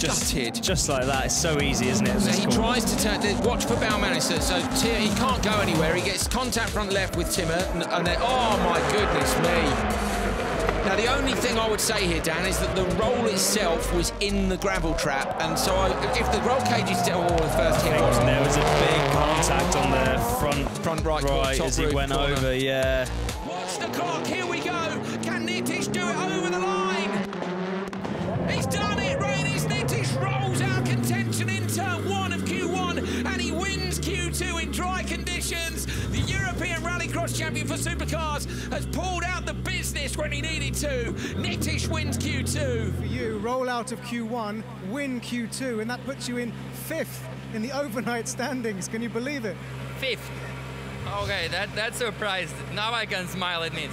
just, Gutted. just like that. It's so easy, isn't it? So he corner? tries to turn. Watch for Baumanis. So, he can't go anywhere. He gets contact front left with Timmer, and, and then oh my goodness me. Now the only thing I would say here, Dan, is that the roll itself was in the gravel trap, and so I, if the roll cage is still oh, the first hit was There was a big contact on the front, Front right, right top as he went corner. over. Yeah. Watch the clock, here we go. Q2 in dry conditions. The European Rallycross champion for supercars has pulled out the business when he needed to. Nitišs wins Q2. For you, roll out of Q1, win Q2, and that puts you in fifth in the overnight standings. Can you believe it? fifth. Okay, that that surprised. Now I can smile at it.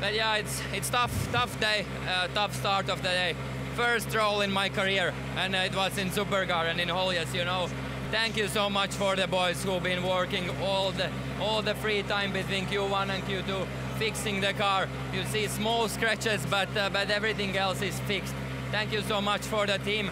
But yeah, it's it's tough, tough day, uh, tough start of the day. First roll in my career, and uh, it was in Supercar and in Höljes, you know. Thank you so much for the boys who've been working all the all the free time between Q1 and Q2, fixing the car. You see small scratches, but uh, but everything else is fixed. Thank you so much for the team.